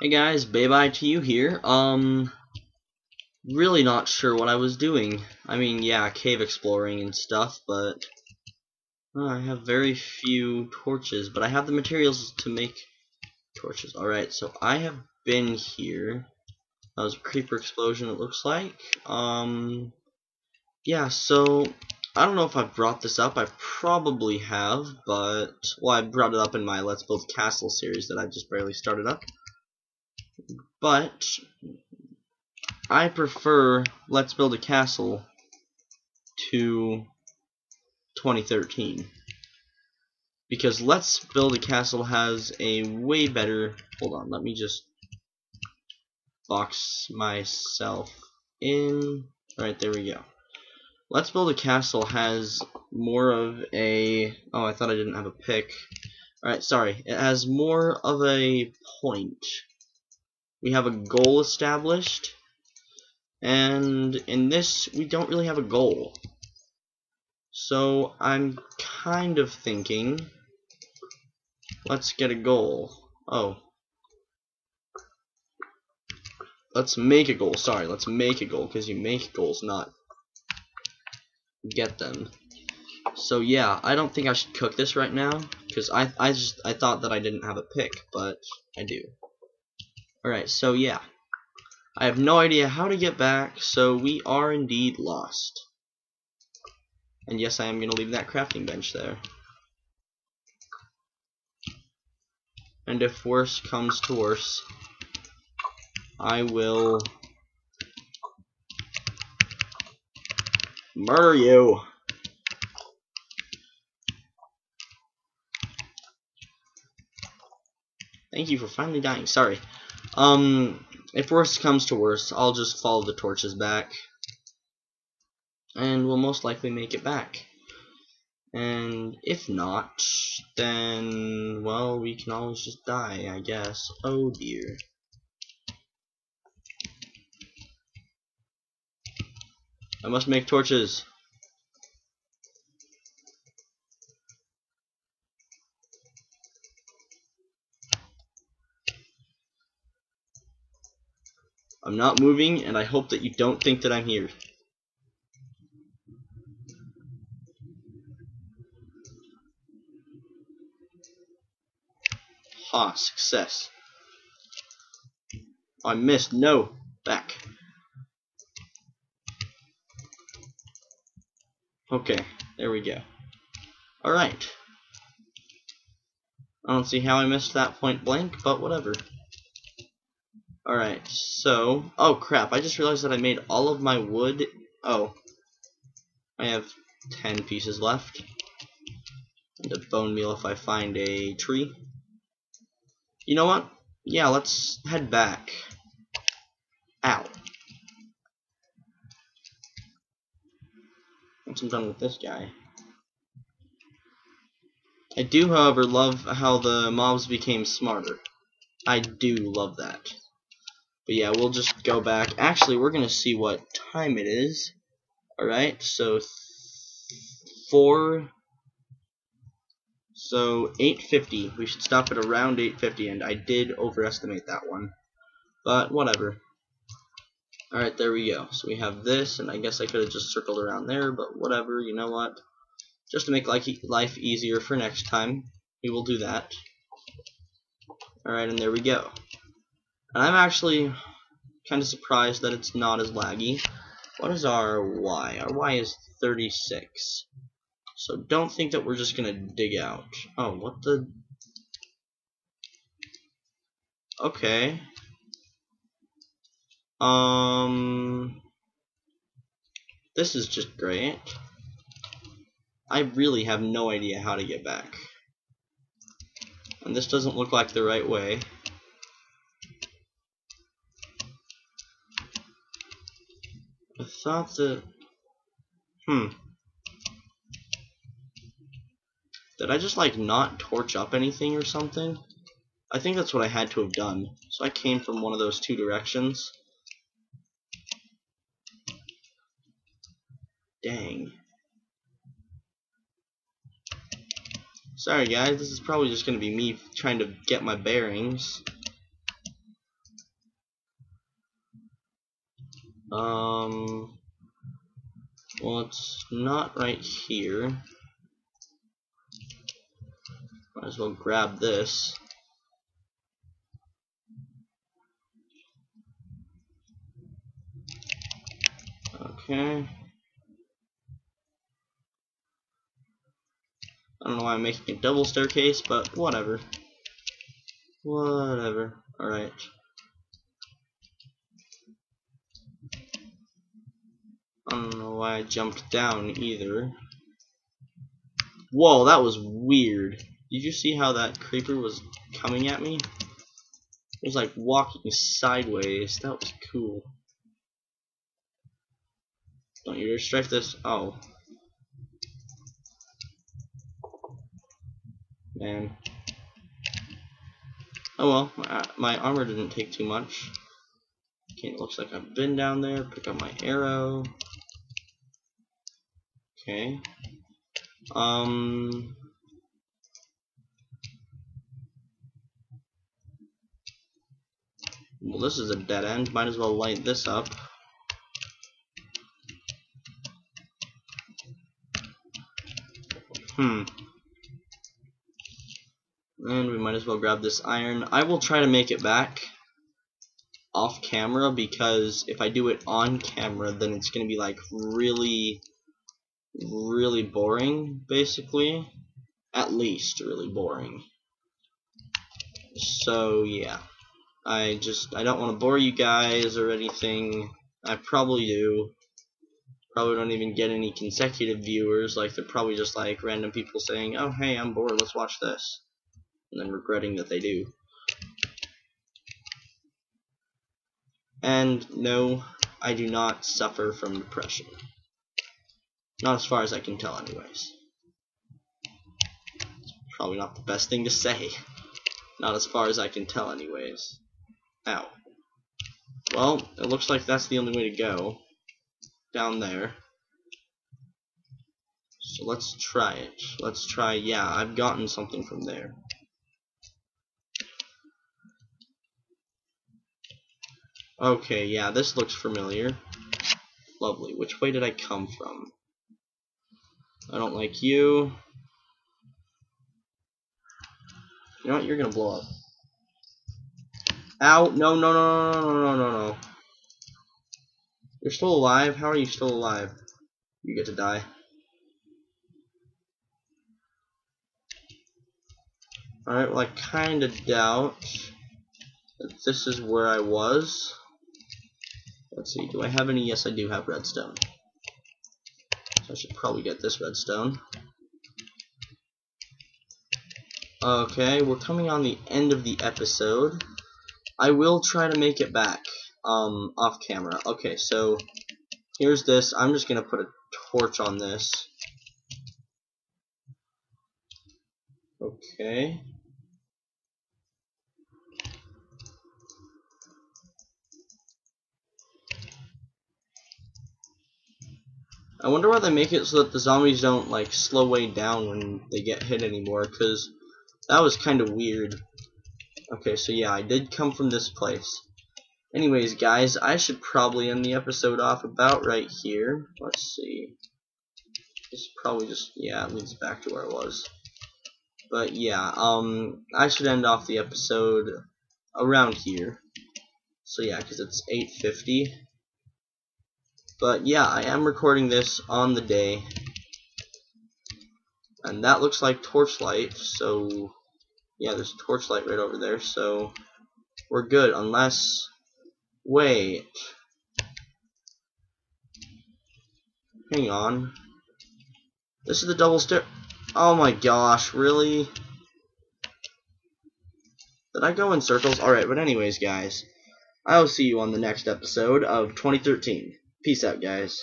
Hey guys, bye to you here. Um, really not sure what I was doing. I mean, yeah, cave exploring and stuff, but uh, I have very few torches, but I have the materials to make torches. Alright, so I have been here. That was a creeper explosion, it looks like. Um, yeah, so I don't know if I've brought this up. I probably have, but well, I brought it up in my Let's Build Castle series that I just barely started up. But I prefer Let's Build a Castle to 2013 because Let's Build a Castle has a way better. Hold on, let me just box myself in. Alright, there we go. Let's Build a Castle has more of a... Oh, I thought I didn't have a pick. Alright, sorry. It has more of a point. We have a goal established. And in this, we don't really have a goal. So I'm kind of thinking, let's get a goal. Oh. Let's make a goal. Sorry, let's make a goal, because you make goals, not get them. So yeah, I don't think I should cook this right now because I I just I thought that I didn't have a pick, but I do. All right, so yeah. I have no idea how to get back, so we are indeed lost. And yes, I am going to leave that crafting bench there. And if worse comes to worse, I will Murder you. Thank you for finally dying. Sorry. Um, if worse comes to worse, I'll just follow the torches back. And we'll most likely make it back. And if not, then, well, we can always just die, I guess. Oh dear. I must make torches. I'm not moving, and I hope that you don't think that I'm here. Ha, success. I missed. No. Back. Okay, there we go. Alright. I don't see how I missed that point blank, but whatever. Alright, so... Oh, crap, I just realized that I made all of my wood... Oh. I have 10 pieces left. And a bone meal if I find a tree. You know what? Yeah, let's head back. Ow. once I'm done with this guy. I do, however, love how the mobs became smarter. I do love that. But yeah, we'll just go back. Actually, we're going to see what time it is. Alright, so 4... So 8.50. We should stop at around 8.50, and I did overestimate that one. But whatever. Alright, there we go. So we have this, and I guess I could have just circled around there, but whatever, you know what. Just to make life easier for next time, we will do that. Alright, and there we go. And I'm actually kind of surprised that it's not as laggy. What is our Y? Our Y is 36. So don't think that we're just going to dig out. Oh, what the... Okay. Um, this is just great. I really have no idea how to get back. And this doesn't look like the right way. I thought that... Hmm. Did I just, like, not torch up anything or something? I think that's what I had to have done. So I came from one of those two directions. Dang. Sorry guys, this is probably just going to be me trying to get my bearings. Um, well, it's not right here. Might as well grab this. Okay. I don't know why I'm making a double staircase, but whatever. Whatever. Alright. I don't know why I jumped down either. Whoa, that was weird. Did you see how that creeper was coming at me? It was like walking sideways. That was cool. Don't you strike this? Oh. Man. Oh well, my, my armor didn't take too much. Okay, it looks like I've been down there. Pick up my arrow. Okay. Um. Well, this is a dead end. Might as well light this up. Hmm. And we might as well grab this iron. I will try to make it back off camera because if I do it on camera then it's going to be like really really boring basically. At least really boring. So yeah. I just I don't want to bore you guys or anything. I probably do. Probably don't even get any consecutive viewers like they're probably just like random people saying oh hey I'm bored let's watch this. And then regretting that they do. And no I do not suffer from depression not as far as I can tell anyways it's probably not the best thing to say not as far as I can tell anyways ow well it looks like that's the only way to go down there. So let's try it. Let's try, yeah, I've gotten something from there. Okay, yeah, this looks familiar. Lovely. Which way did I come from? I don't like you. You know what? You're gonna blow up. Ow! No, no, no, no, no, no, no, no. You're still alive? How are you still alive? You get to die. Alright, well I kinda doubt that this is where I was. Let's see, do I have any? Yes, I do have redstone. I should probably get this redstone. Okay, we're coming on the end of the episode. I will try to make it back um, off camera. Okay, so here's this. I'm just going to put a torch on this. Okay. I wonder why they make it so that the zombies don't like slow way down when they get hit anymore, because that was kind of weird. Okay, so yeah, I did come from this place. Anyways, guys, I should probably end the episode off about right here. Let's see. This probably just, yeah, it leads back to where it was. But yeah, um, I should end off the episode around here. So yeah, because it's 8.50. But yeah, I am recording this on the day. And that looks like torchlight, so yeah, there's torchlight right over there, so we're good, unless Wait. Hang on. This is the double stair. Oh my gosh, really? Did I go in circles? Alright, but anyways, guys. I'll see you on the next episode of 2013. Peace out, guys.